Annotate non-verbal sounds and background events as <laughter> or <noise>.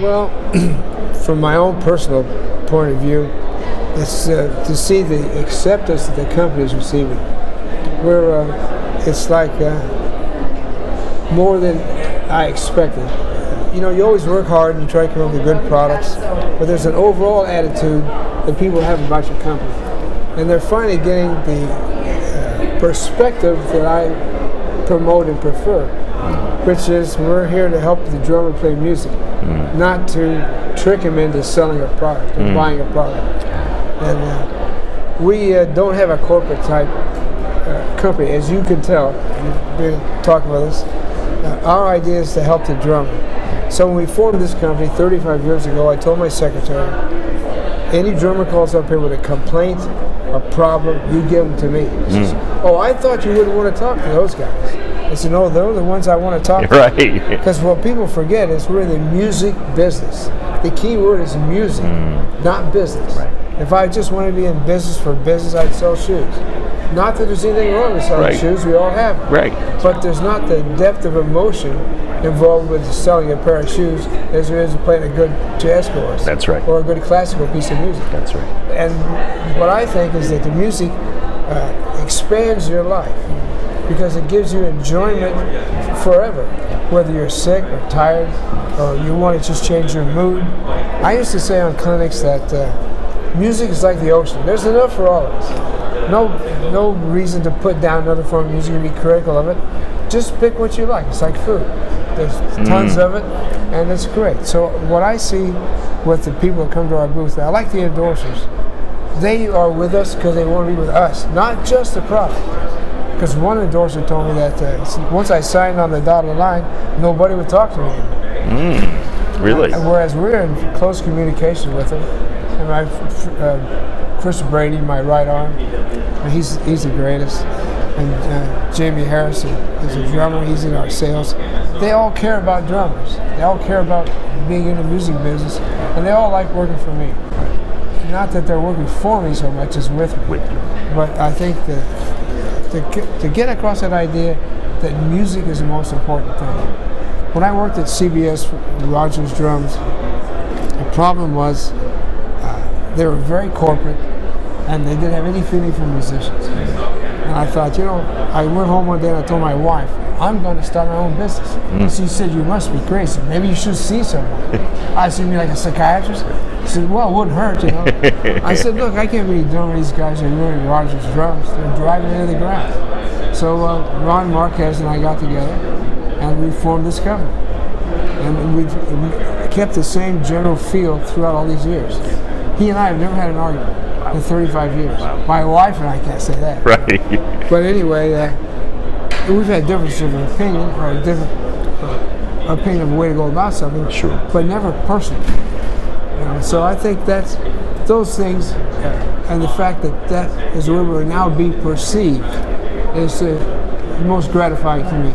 Well, <clears throat> from my own personal point of view, it's uh, to see the acceptance that the company is receiving. We're, uh, it's like uh, more than I expected. You know, you always work hard and you try to come up with good products, but there's an overall attitude that people have about your company. And they're finally getting the uh, perspective that I promote and prefer, which is we're here to help the drummer play music, not to trick him into selling a product or buying a product. And uh, we uh, don't have a corporate type uh, company, as you can tell. You've been talking with us. Uh, our idea is to help the drummer. So when we formed this company 35 years ago, I told my secretary, any drummer calls up here with a complaint, a problem, you give them to me. She says, oh, I thought you wouldn't want to talk to those guys. I said, no, they're the ones I want to talk to. <laughs> Right. Because what people forget is we're in the music business. The key word is music, not business. Right. If I just wanted to be in business for business, I'd sell shoes. Not that there's anything wrong with selling Right. shoes, we all have them. Right. But there's not the depth of emotion involved with selling a pair of shoes as there is playing a good jazz chorus. That's right. Or a good classical piece of music. That's right. And what I think is that the music uh, expands your life because it gives you enjoyment forever, whether you're sick or tired or you want to just change your mood. I used to say on clinics that uh, music is like the ocean. There's enough for all of us. No, no reason to put down another form of music and be critical of it. Just pick what you like. It's like food. There's tons of it, and it's great. So what I see with the people that come to our booth, I like the endorsers they are with us because they want to be with us, not just the product. Because one endorser told me that uh, once I signed on the dotted line, nobody would talk to me. anymore. Really? And Whereas we're in close communication with them. And my uh, Chris Brady, my right arm, he's he's the greatest. And uh, Jamie Harrison is a drummer. He's in our sales. They all care about drummers. They all care about being in the music business, and they all like working for me. Not that they're working for me so much as with me. With you. But I think that to get, to get across that idea that music is the most important thing. When I worked at CBS Rogers Drums, the problem was uh, they were very corporate and they didn't have any feeling for musicians. And I thought, you know, I went home one day and I told my wife, I'm going to start my own business. And she said, you must be crazy. Maybe you should see someone. <laughs> I said, you mean like a psychiatrist? She said, well, it wouldn't hurt, you know. I said, <laughs> look, I can't be doing these guys are ruining Rogers drums. They're driving into the ground. So uh, Ron Marquez and I got together and we formed this company. And we've we kept the same general feel throughout all these years. He and I have never had an argument in 35 years. My wife and I can't say that. Right. But anyway, uh, we've had differences of opinion or a different uh, opinion of a way to go about something. Sure. But never personal. So I think that's those things, uh, and the fact that that is where we're now being perceived is uh, most gratifying to me.